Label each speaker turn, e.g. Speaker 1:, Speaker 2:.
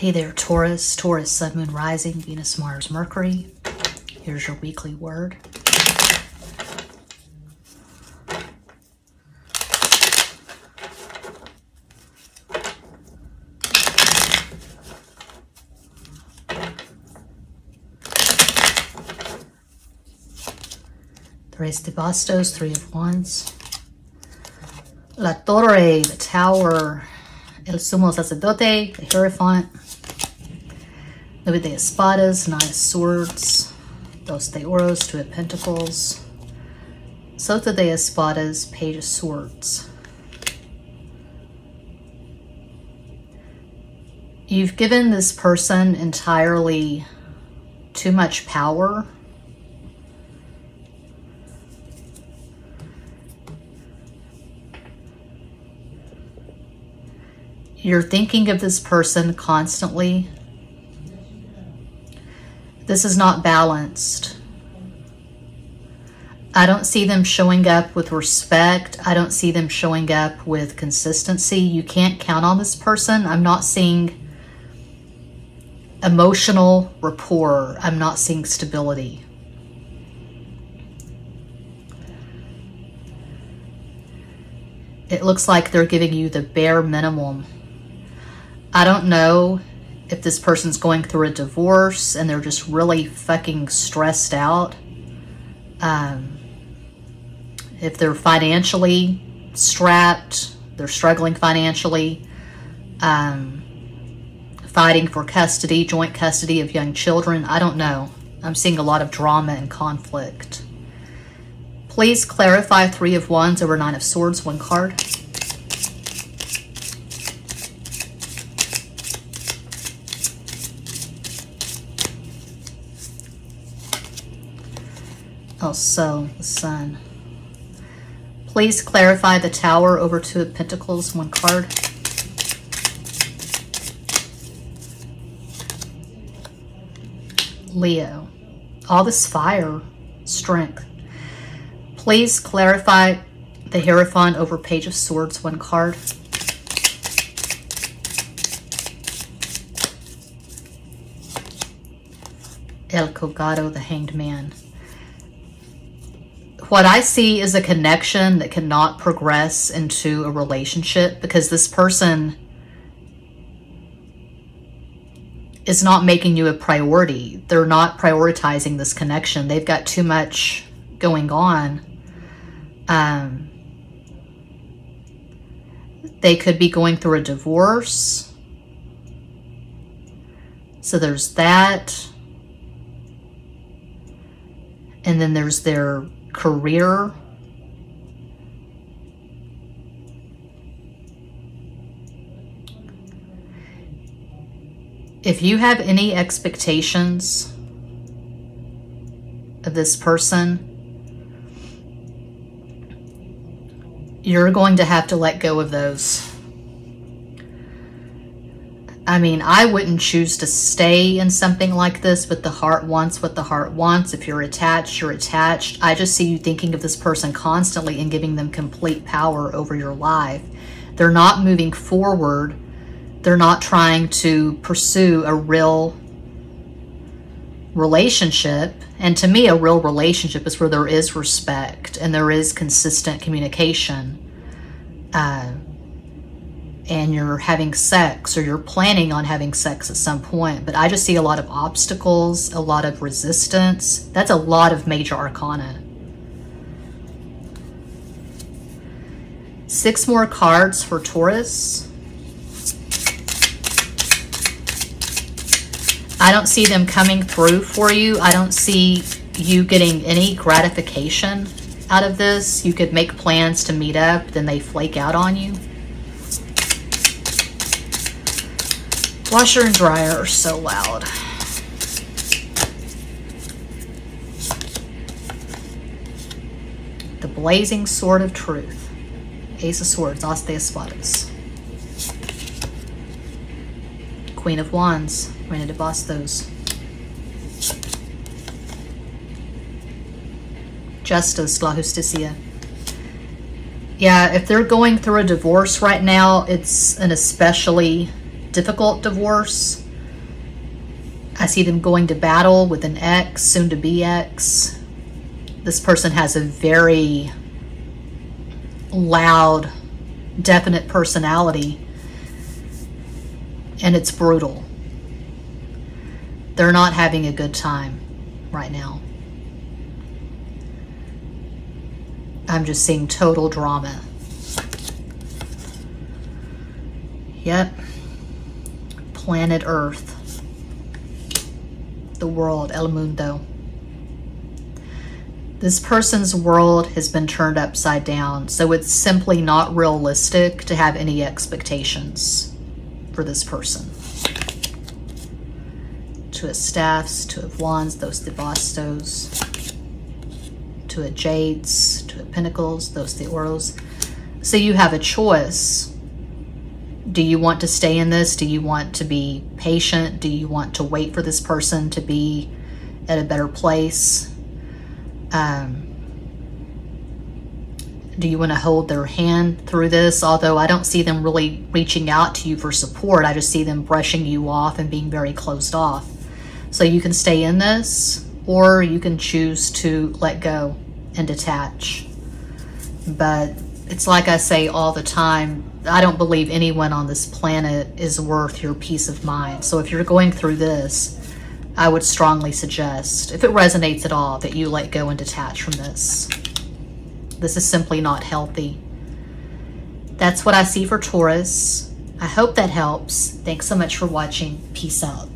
Speaker 1: Hey there, Taurus. Taurus, Sun, Moon, Rising, Venus, Mars, Mercury. Here's your weekly word. Tres de bastos, three of wands. La Torre, the tower. El sumo sacerdote, the hierophant. Nueve de espadas, nine swords. Dos de oros, two of pentacles. Sota de espadas, page of swords. You've given this person entirely too much power You're thinking of this person constantly. This is not balanced. I don't see them showing up with respect. I don't see them showing up with consistency. You can't count on this person. I'm not seeing emotional rapport. I'm not seeing stability. It looks like they're giving you the bare minimum I don't know if this person's going through a divorce and they're just really fucking stressed out. Um, if they're financially strapped, they're struggling financially, um, fighting for custody, joint custody of young children. I don't know. I'm seeing a lot of drama and conflict. Please clarify Three of Wands over Nine of Swords, one card. Also, the sun. Please clarify the tower over two of pentacles, one card. Leo. All this fire, strength. Please clarify the Hierophant over Page of Swords, one card. El Colgado, the Hanged Man what I see is a connection that cannot progress into a relationship because this person is not making you a priority. They're not prioritizing this connection. They've got too much going on. Um, they could be going through a divorce. So there's that. And then there's their career if you have any expectations of this person, you're going to have to let go of those. I mean, I wouldn't choose to stay in something like this, but the heart wants what the heart wants. If you're attached, you're attached. I just see you thinking of this person constantly and giving them complete power over your life. They're not moving forward. They're not trying to pursue a real relationship. And to me, a real relationship is where there is respect and there is consistent communication. Uh, and you're having sex or you're planning on having sex at some point. But I just see a lot of obstacles, a lot of resistance. That's a lot of major arcana. Six more cards for Taurus. I don't see them coming through for you. I don't see you getting any gratification out of this. You could make plans to meet up, then they flake out on you. Washer and dryer are so loud. The Blazing Sword of Truth. Ace of Swords, As Espadas. Queen of Wands, Reina de Bastos. Justice, La Justicia. Yeah, if they're going through a divorce right now, it's an especially difficult divorce. I see them going to battle with an ex, soon to be ex. This person has a very loud, definite personality, and it's brutal. They're not having a good time right now. I'm just seeing total drama. Yep. Planet Earth. The world, El Mundo. This person's world has been turned upside down, so it's simply not realistic to have any expectations for this person. Two of Staffs, Two of Wands, Dos de Bastos, Two of Jades, Two of Pentacles, Dos de Oros. So you have a choice. Do you want to stay in this? Do you want to be patient? Do you want to wait for this person to be at a better place? Um, do you want to hold their hand through this? Although I don't see them really reaching out to you for support. I just see them brushing you off and being very closed off. So you can stay in this or you can choose to let go and detach. But it's like I say all the time, I don't believe anyone on this planet is worth your peace of mind. So if you're going through this, I would strongly suggest, if it resonates at all, that you let go and detach from this. This is simply not healthy. That's what I see for Taurus. I hope that helps. Thanks so much for watching. Peace out.